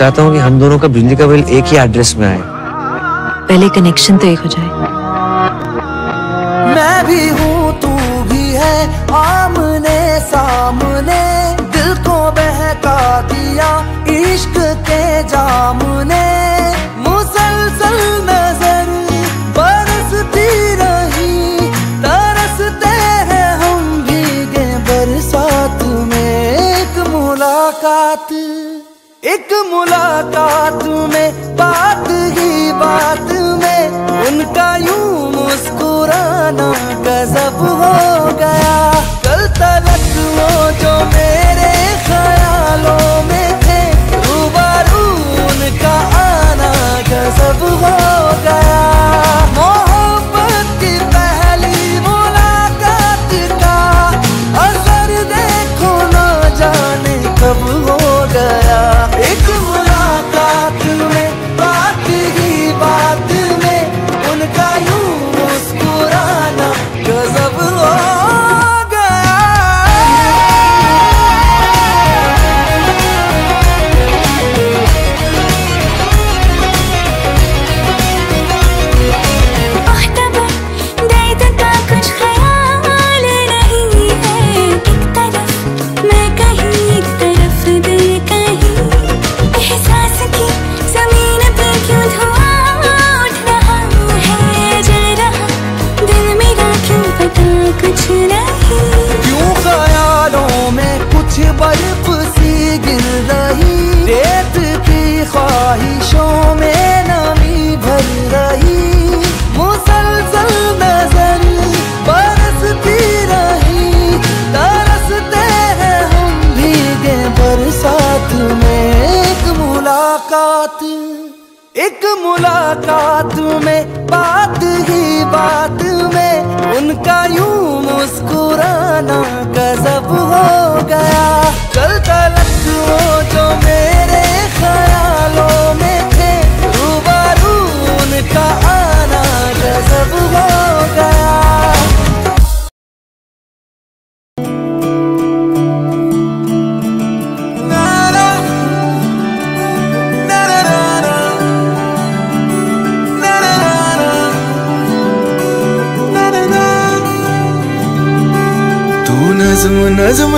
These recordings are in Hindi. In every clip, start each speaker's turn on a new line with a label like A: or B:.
A: चाहता हूँ कि हम दोनों का बिजली का बिल एक ही एड्रेस में आए।
B: पहले कनेक्शन तो एक हो जाए।
C: मैं भी हूँ तू भी है आमने सामने दिल को बहका दिया इश्क के जाम ने मुसलसल नज़र बरसती रही तरसते हैं हम भीगे बरसात में। एक मुलाकात एक मुलाकात में बात ही बात में उनका यूँ मुस्कुराना गजब हो।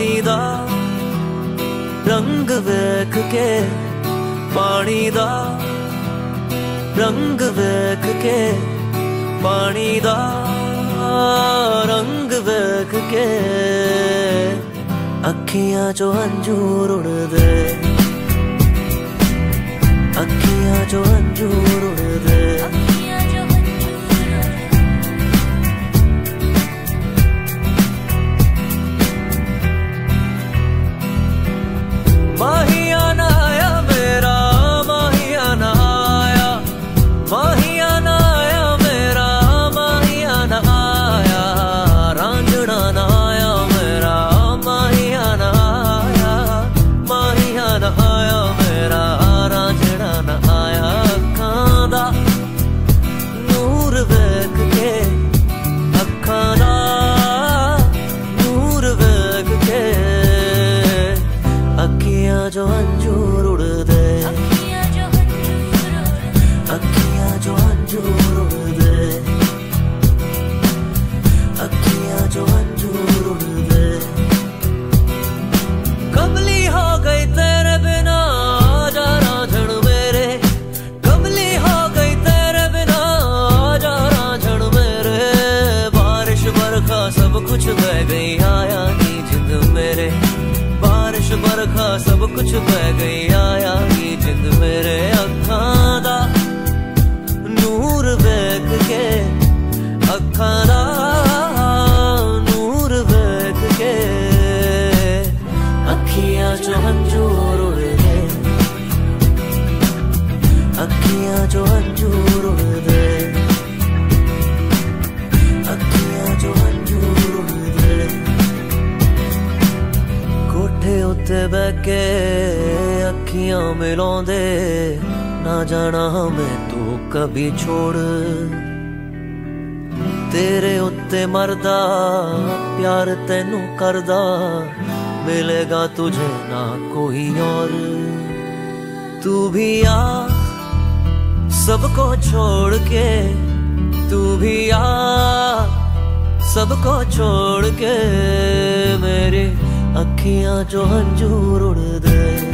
D: ਪਾਣੀ ਦਾ ਰੰਗ ਵੇਖ ਕੇ ਪਾਣੀ ਦਾ ਰੰਗ ਵੇਖ ਕੇ ਪਾਣੀ ਦਾ ਰੰਗ ਵੇਖ ਕੇ ਅੱਖੀਆਂ ਚੋਂ ਹੰਝੂਰ ਉੜਦੇ ਅੱਖੀਆਂ ਚੋਂ ਹੰਝੂਰ ਉੜਦੇ ਕੁਝ ਬਹਿ ਗਈ ਆਇਆ ਨੀ ਜਿੰਦ ਮੇਰੇ ਅੱਖਾਂ ਦਾ ਨੂਰ ਵੇਖ ਕੇ ਅੱਖਾਂ ਦਾ ਨੂਰ ਵੇਖ ਕੇ ਅੱਖੀਆਂ ਚੋਂ ਹੰਝੂਰ ਉੜਦੇ ਅੱਖੀਆਂ ਚੋਂ ਹੰਝੂਰ ਉੜਦੇ अखियाँ मिला दे ना जाना मैं तू तो कभी छोड़। तेरे उत्ते मरदा, प्यार तेनू करदा, मिलेगा तुझे ना कोई और। तू भी आ, सबको छोड़ के, तू भी आ, सबको छोड़ के, मेरे अखियाँ जो हंजूर उड़ दे।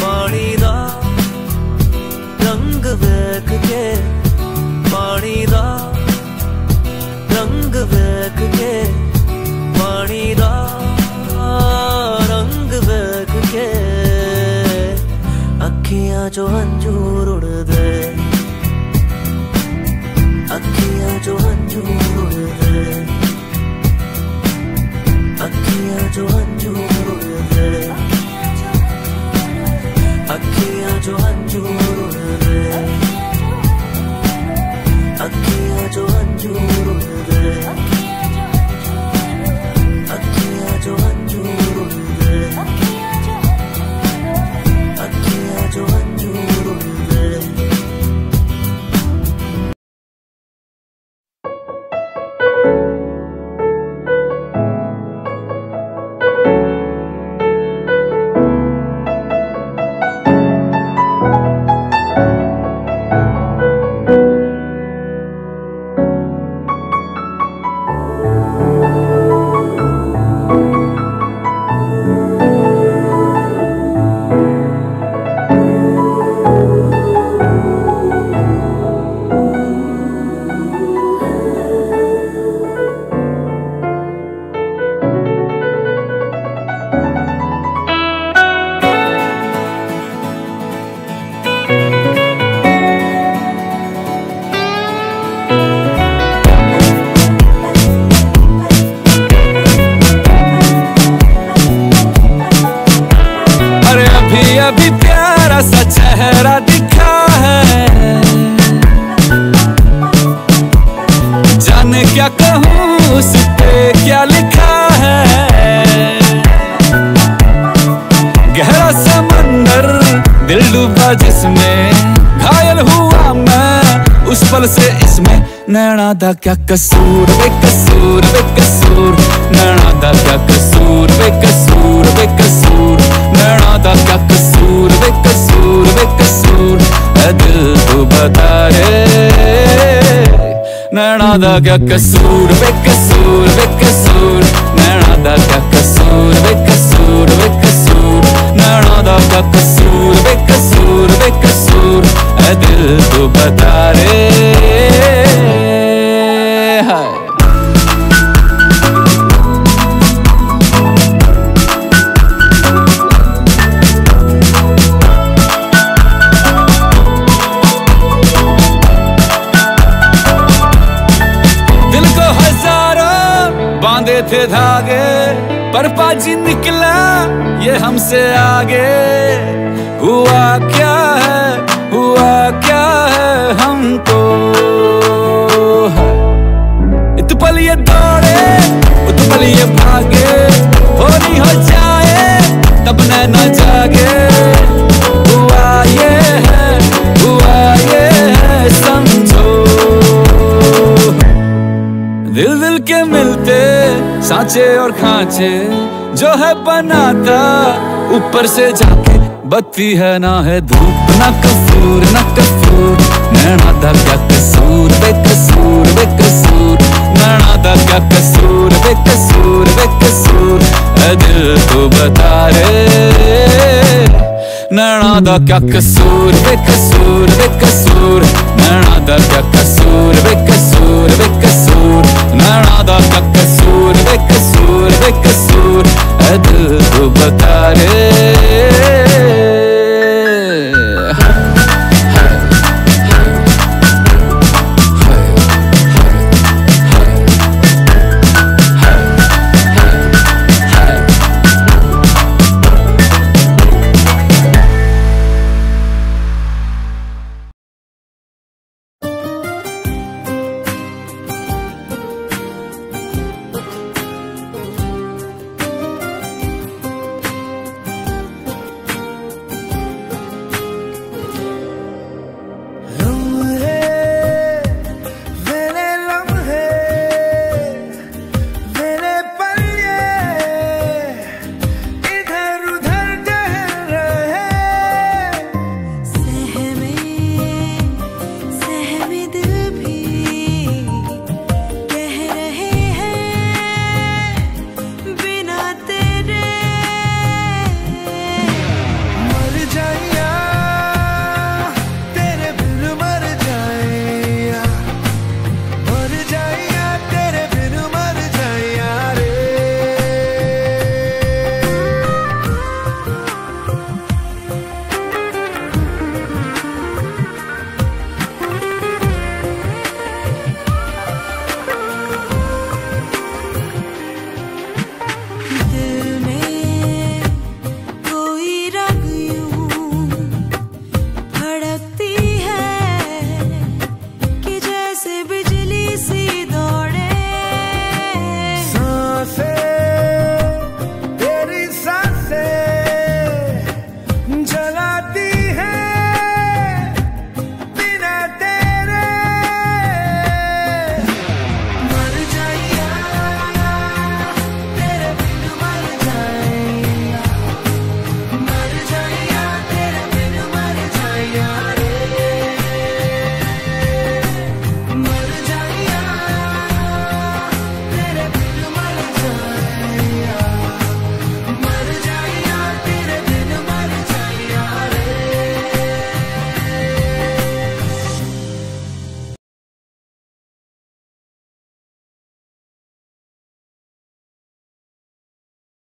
D: ਪਾਣੀ ਦਾ ਰੰਗ ਵੇਖ ਕੇ, ਪਾਣੀ ਦਾ ਰੰਗ ਵੇਖ ਕੇ, ਪਾਣੀ ਦਾ ਰੰਗ ਵੇਖ ਕੇ। ਅੱਖੀਆਂ ਚੋਂ ਹੰਝੂ ਰੁੜਦੇ, ਅੱਖੀਆਂ ਚੋਂ
E: ਹੰਝੂ Akia Johan Jure Akia Johan Jure पल से इसमें नैना दा क्या कसूर बेकसूर बेकसूर नैना दा क्या कसूर बेकसूर बेकसूर नैना दा क्या कसूर बेकसूर बेकसूर ऐ दिल तू बता रे नैना दा क्या कसूर बेकसूर बेकसूर नैना दा क्या कसूर बेकसूर बेकसूर नैना दा क्या कसूर वे बेकसूर बेकसूर ऐ दिल तू बता रे हमसे आगे। हुआ क्या है? हुआ क्या है? हमको इत पल ये दौड़े, उत पल ये भागे। होनी हो जाए, तब न जागे। हुआ ये है, हुआ ये है दिल दिल के मिलते, सांचे और खांचे। जो है बनाता, ऊपर से जाके बत्ती है ना है धूप ना कसूर ना कसूर, नैना दा क्या कसूर बे कसूर बे कसूर नैना दा क्या कसूर बे कसूर बे कसूर दिल तो बता रे। नैना दा क्या कसूर बेकसूर बेकसूर नैना दा क्या कसूर बेकसूर बेकसूर नैना दा क्या कसूर बेकसूर बेकसूर ऐ दिल तो बता रे